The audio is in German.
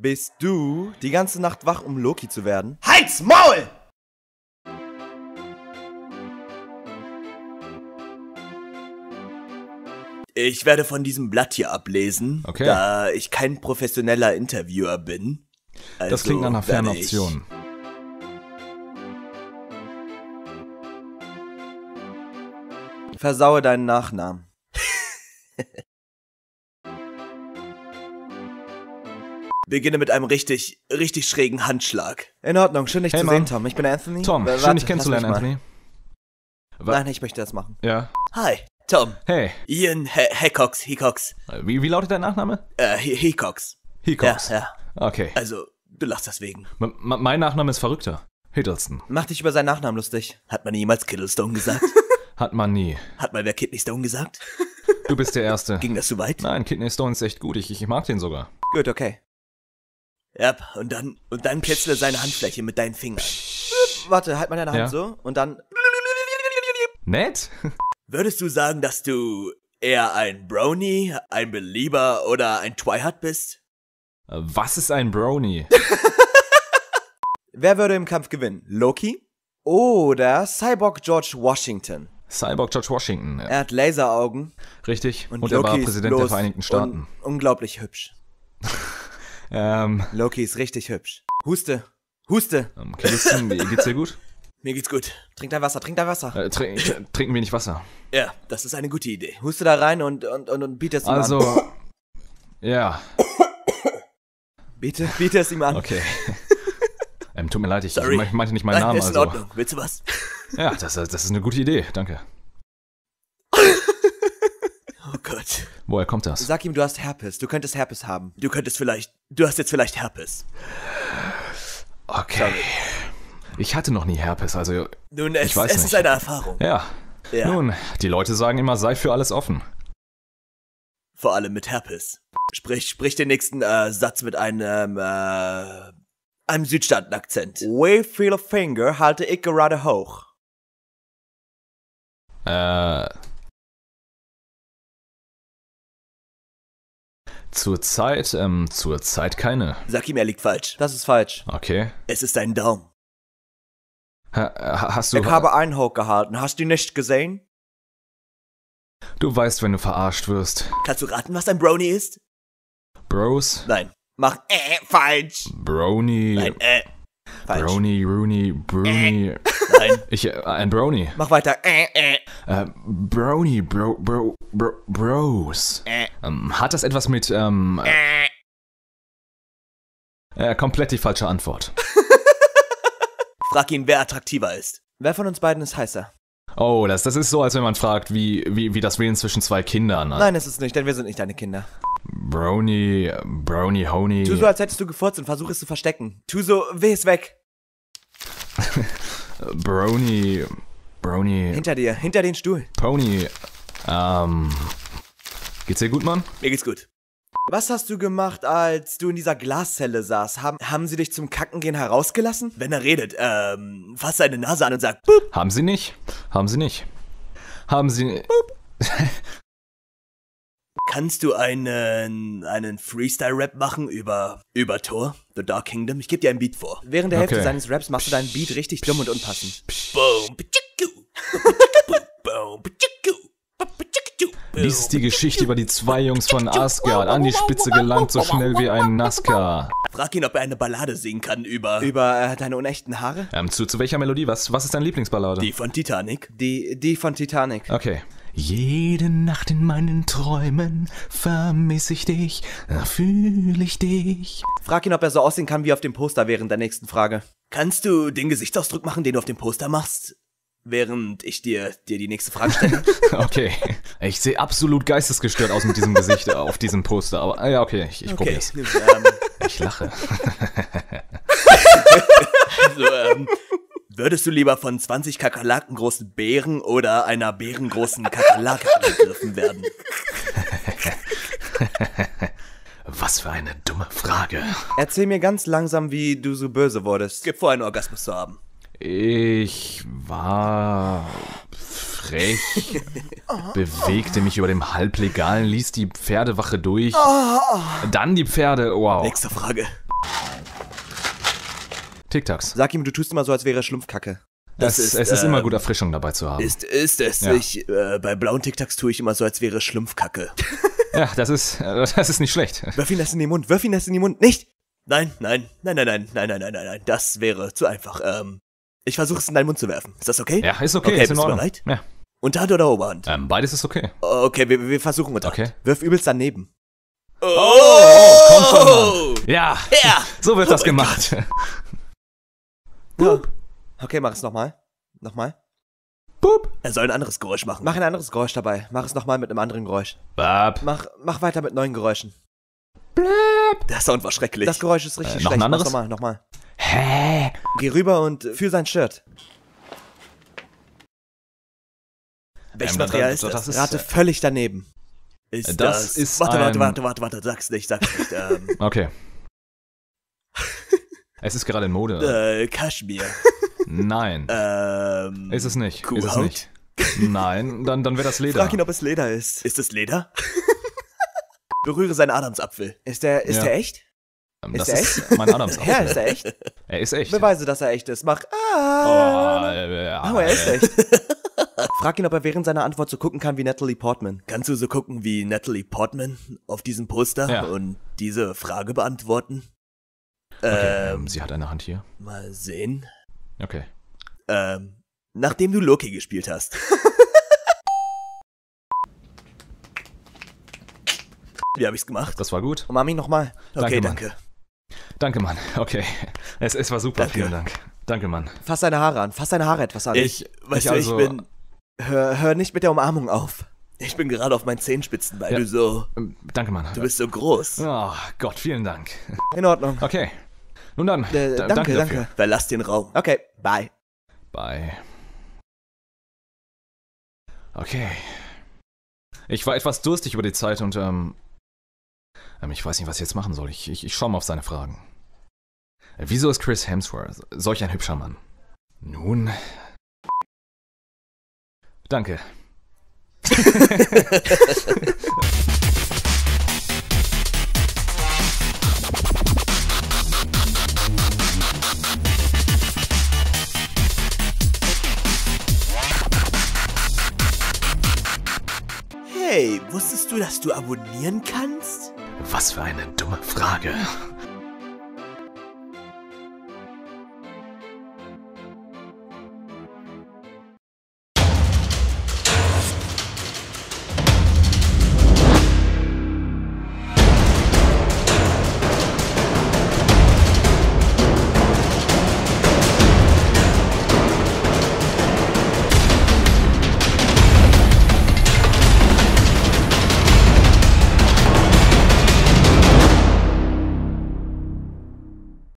Bist du die ganze Nacht wach, um Loki zu werden? Halt's Maul! Ich werde von diesem Blatt hier ablesen, Okay. da ich kein professioneller Interviewer bin. Also Das klingt nach einer fairen werde ich- Option. Versaue deinen Nachnamen. Beginne mit einem richtig, richtig schrägen Handschlag. In Ordnung, schön dich Hey, zu Mann. sehen, Tom. Ich bin Anthony. Tom, Äh, schön warte, dich kennenzulernen, Anthony. Mal. Nein, ich möchte das machen. Ja. Hi, Tom. Hey, Ian He Hickox, Hickox, wie, wie lautet dein Nachname? äh, He Hickox. Hickox. Ja, ja. Okay. Also, du lachst deswegen. M m- mein Nachname ist Verrückter. Hiddleston. Mach dich über seinen Nachnamen lustig. Hat man jemals Kiddlestone gesagt? Hat man nie. Hat mal wer Kidney Stone gesagt? Du bist der Erste. Ging das zu weit? Nein, Kidney Stone ist echt gut. Ich, ich mag den sogar. Gut, okay. Ja, und dann, und dann kitzle seine Handfläche mit deinen Fingern. Warte, halt mal deine Hand Ja. so und dann. Nett? Würdest du sagen, dass du eher ein Brownie, ein Belieber oder ein Twihard bist? Was ist ein Brony? Wer würde im Kampf gewinnen? Loki? Oder Cyborg George Washington? Cyborg George Washington. Er hat Laseraugen Richtig. Und, und, er Loki war ist Präsident der bloß Vereinigten Staaten. Un unglaublich hübsch. Ähm, Loki ist richtig hübsch. Huste. Huste. ähm, wie- geht's dir gut? Mir geht's gut. Trink dein Wasser, trink dein Wasser. Äh, trink, trinken wenig Wasser. Ja, das ist eine gute Idee. Huste da rein und, und, und, und biete es ihm an. Also, ja, Biete, biete es ihm an. okay. ähm, tut mir leid, ich, ich Sorry. meinte nicht meinen Nein, Namen. ist in Also, Ordnung. Willst du was? ja, das, das ist eine gute Idee. Danke. Gott. Woher kommt das? Sag ihm, du hast Herpes. Du könntest Herpes haben. Du könntest vielleicht, du hast jetzt vielleicht Herpes. Okay. Ich hatte noch nie Herpes, also Nun, es, Ich weiß es nicht. ist eine Erfahrung. ja. Ja. Nun, die Leute sagen immer, sei für alles offen. Vor allem mit Herpes. Sprich, sprich den nächsten äh, Satz mit einem, äh, einem Südstaaten-Akzent. Wie viele Finger halte ich gerade hoch? Äh. Zurzeit, ähm, zurzeit keine. Sag ihm, er liegt falsch. Das ist falsch. Okay. Es ist ein Daumen. Ha, ha- hast du. Ich habe einen hochgehalten. Hast du nicht gesehen? Du weißt, wenn du verarscht wirst. Kannst du raten, was ein Brownie ist? Bros? Nein. Mach äh, falsch. Brony. Nein, äh, Falsch. Brony, Rooney, Brony. nein. Ich, äh, ein Brony. Mach weiter. Äh, äh, Äh, Brony, Bro, Bro, Bro, Bros. äh, Ähm, hat das etwas mit, ähm, äh. äh, komplett die falsche Antwort. Frag ihn, wer attraktiver ist. Wer von uns beiden ist heißer? Oh, das, das ist so, als wenn man fragt, wie, wie, wie das Wählen zwischen zwei Kindern. Nein, ist es nicht, denn wir sind nicht deine Kinder. Brony, Brony, Honey. Tu so, als hättest du gefurzt und versuch es zu verstecken. Tu so, weh es weg. Brony, Brony, Hinter dir, hinter den Stuhl. Pony. Ähm, geht's dir gut, Mann? Mir geht's gut. Was hast du gemacht, als du in dieser Glaszelle saß? Haben, haben sie dich zum Kackengehen herausgelassen? Wenn er redet, ähm, fasst seine Nase an und sagt, Boop. Haben sie nicht? Haben sie nicht? Haben sie. Kannst du einen, einen Freestyle-Rap machen über, über Thor, The Dark Kingdom? Ich gebe dir ein Beat vor. Während der Hälfte Okay. seines Raps machst du deinen Beat richtig dumm und unpassend. Boom. Dies ist die Geschichte über die zwei Jungs von Asgard. An die Spitze gelangt, so schnell wie ein Nazca. Frag ihn, ob er eine Ballade singen kann über Über äh, deine unechten Haare? Ähm, zu, zu welcher Melodie? Was, was ist deine Lieblingsballade? die von Titanic. Die, die von Titanic. Okay. Jede Nacht in meinen Träumen vermisse ich dich, fühle ich dich. Frag ihn, ob er so aussehen kann wie auf dem Poster während der nächsten Frage. Kannst du den Gesichtsausdruck machen, den du auf dem Poster machst? Während ich dir, dir die nächste Frage stelle. Okay. Ich sehe absolut geistesgestört aus mit diesem Gesicht auf diesem Poster. Aber ah ja, okay, ich, ich Okay. probier's. Ähm, Ich lache. also, ähm, würdest du lieber von 20 Kakerlaken großen Bären oder einer bärengroßen Kakerlake angegriffen werden? Was für eine dumme Frage. Erzähl mir ganz langsam, wie du so böse wurdest. Gib vor, einen Orgasmus zu haben. Ich war frech, bewegte mich über dem Halblegalen, ließ die Pferdewache durch. Dann die Pferde, wow. Nächste Frage. Tic-Tacs. Sag ihm, du tust immer so, als wäre Schlumpfkacke. Das Es ist, es ist immer ähm, gut, Erfrischung dabei zu haben. Ist, ist es. Ja. Ich, äh, bei blauen TikToks tue ich immer so, als wäre Schlumpfkacke. Ja, das ist, äh, das ist nicht schlecht. Wirf ihn das in den Mund, wirf ihn das in den Mund. Nicht! Nein, nein, nein, nein, nein, nein, nein, nein, nein, nein. Das wäre zu einfach. Ähm, ich versuche es in deinen Mund zu werfen. Ist das okay? Ja, ist okay, Okay, ist in bist du Ordnung. bereit? Ja. Unterhand oder Oberhand? Ähm, beides ist okay. Okay, wir, wir versuchen Unterhand. Okay. Wirf übelst daneben. Oh, komm schon, Mann. Ja, Ja! so wird Oh das mein gemacht. Ja. Okay, mach es nochmal. Nochmal. Boop. Er soll ein anderes Geräusch machen. Mach ein anderes Geräusch dabei. Mach es nochmal mit einem anderen Geräusch. Bap. Mach, mach weiter mit neuen Geräuschen. Der Sound war schrecklich. Das Geräusch ist richtig Äh, noch ein schlecht. anderes? Mach's nochmal, nochmal. Hä? Geh rüber und fühl sein Shirt. Welches Ähm, Material das- ist das? das ist- Rate völlig daneben. ist das das ist warte, warte, ein- warte, warte, warte, sag's nicht, sag's nicht. ähm, Okay. Es ist gerade in Mode. äh, Kaschmir. Nein. Ähm, Ist es nicht. Ist es Kuhhaut? nicht. Nein, dann, dann wäre das Leder. Frag ihn, ob es Leder ist. Ist es Leder? Berühre seinen Adamsapfel. Ist der, ist Ja. der echt? Ähm, ist er ist mein Adams. Ja, ist er echt? Er ist echt. Beweise, dass er echt ist. Mach. Oh, Ah. äh, Oh, er ist echt. Frag ihn, ob er während seiner Antwort so gucken kann wie Natalie Portman. Kannst du so gucken wie Natalie Portman auf diesem Poster Ja. und diese Frage beantworten? Okay, Ähm, ähm, sie hat eine Hand hier. mal sehen. Okay. Ähm, nachdem du Loki gespielt hast. Wie habe ich's gemacht? Das war gut. Und Mami nochmal. Okay, Mann. danke. Danke, Mann. Okay. Es, es war super. Danke. Vielen Dank. Danke, Mann. Fass deine Haare an. Fass deine Haare etwas an. Ich, weißt ich du, also- ich bin, hör, hör nicht mit der Umarmung auf. ich bin gerade auf meinen Zehenspitzen, weil Ja. du so, Ähm, Danke, Mann. du bist so groß. Oh Gott, vielen Dank. In Ordnung. Okay. Nun dann. Äh, da- danke, dafür. danke. Verlass den Raum. Okay, bye. Bye. Okay. Ich war etwas durstig über die Zeit und ähm, ähm ich weiß nicht, was ich jetzt machen soll. Ich, ich, ich schaue mal auf seine Fragen. Äh, Wieso ist Chris Hemsworth solch ein hübscher Mann? Nun. Danke. wusstest du, dass du abonnieren kannst? Was für eine dumme Frage.